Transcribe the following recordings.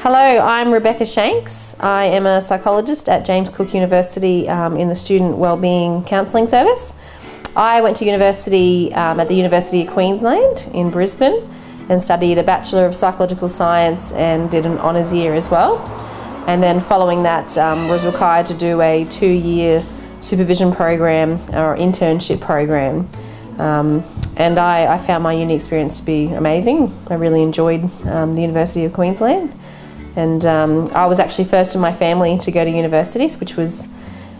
Hello, I'm Rebecca Shanks. I am a psychologist at James Cook University um, in the Student Wellbeing Counselling Service. I went to university um, at the University of Queensland in Brisbane and studied a Bachelor of Psychological Science and did an honours year as well. And then following that um, was required to do a two-year supervision program or internship program. Um, and I, I, found my uni experience to be amazing. I really enjoyed um, the University of Queensland. And um, I was actually first in my family to go to universities, which was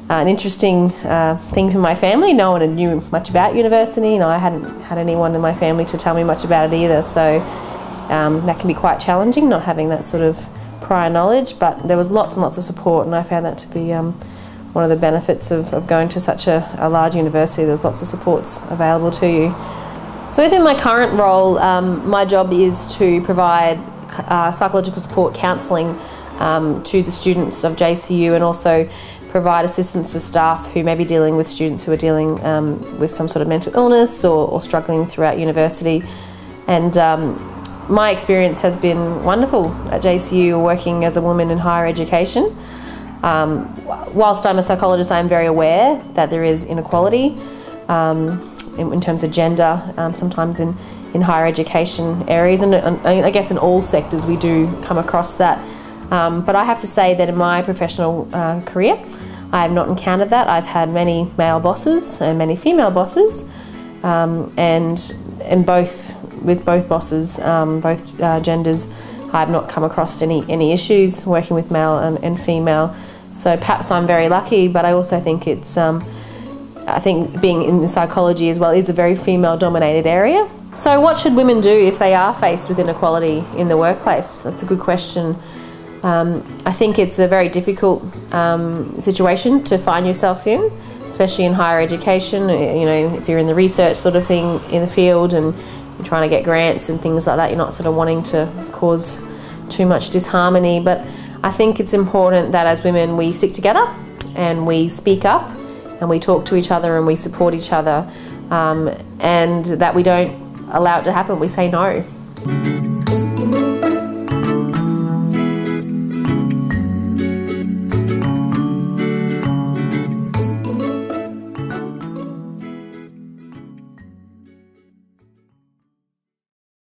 uh, an interesting uh, thing for my family. No one knew much about university, and I hadn't had anyone in my family to tell me much about it either. So um, that can be quite challenging, not having that sort of prior knowledge. But there was lots and lots of support, and I found that to be um, one of the benefits of, of going to such a, a, large university. There's lots of supports available to you. So within my current role, um, my job is to provide uh, psychological support counselling um, to the students of JCU and also provide assistance to staff who may be dealing with students who are dealing um, with some sort of mental illness or, or struggling throughout university. And um, my experience has been wonderful at JCU working as a woman in higher education. Um, whilst I'm a psychologist, I'm very aware that there is inequality um, in, in, terms of gender, um, sometimes in, in higher education areas, and, and, I guess in all sectors we do come across that. Um, but I have to say that in my professional uh, career, I have not encountered that. I've had many male bosses and many female bosses, um, and and both with both bosses, um, both uh, genders, I have not come across any any issues working with male and, and female. So perhaps I'm very lucky, but I also think it's um, I think being in psychology as well is a very female dominated area. So what should women do if they are faced with inequality in the workplace? That's a good question. Um, I think it's a very difficult um, situation to find yourself in, especially in higher education. You know, if you're in the research sort of thing in the field and you're trying to get grants and things like that, you're not sort of wanting to cause too much disharmony. But I think it's important that as women we stick together and we speak up and we talk to each other and we support each other um, and that we don't allow it to happen, we say no.